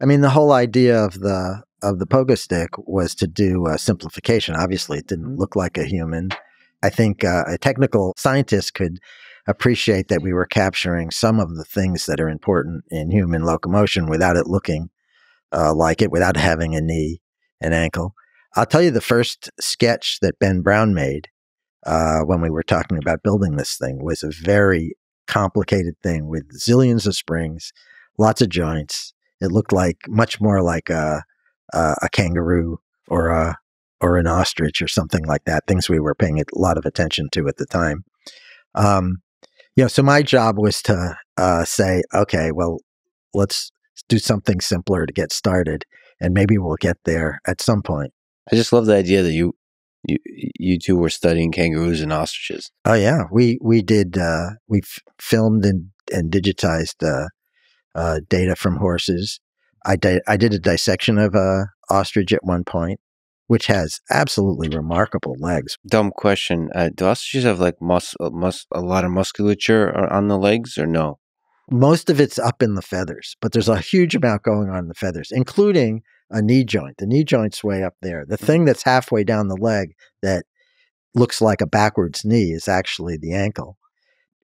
I mean, the whole idea of the of the pogo stick was to do a simplification. Obviously, it didn't look like a human. I think uh, a technical scientist could appreciate that we were capturing some of the things that are important in human locomotion without it looking uh, like it, without having a knee and ankle. I'll tell you the first sketch that Ben Brown made uh, when we were talking about building this thing was a very complicated thing with zillions of springs, lots of joints. It looked like much more like a, a, a kangaroo or a or an ostrich or something like that. Things we were paying a lot of attention to at the time. Um, you know, so my job was to uh, say, okay, well, let's do something simpler to get started, and maybe we'll get there at some point. I just love the idea that you you you two were studying kangaroos and ostriches. Oh yeah, we we did uh, we f- filmed and and digitized uh, uh, data from horses. I di- I did a dissection of a ostrich at one point, which has absolutely remarkable legs. Dumb question: uh, Do ostriches have like mus- uh, mus- a lot of musculature on the legs, or no? Most of it's up in the feathers, but there's a huge amount going on in the feathers, including a knee joint. The knee joint's way up there. The thing that's halfway down the leg that looks like a backwards knee is actually the ankle.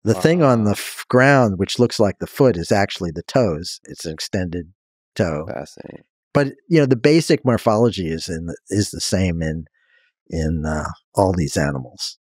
The thing on the f- ground, which looks like the foot, is actually the toes. It's an extended toe. Fascinating. But you know, the basic morphology is in the, is the same in in uh, all these animals.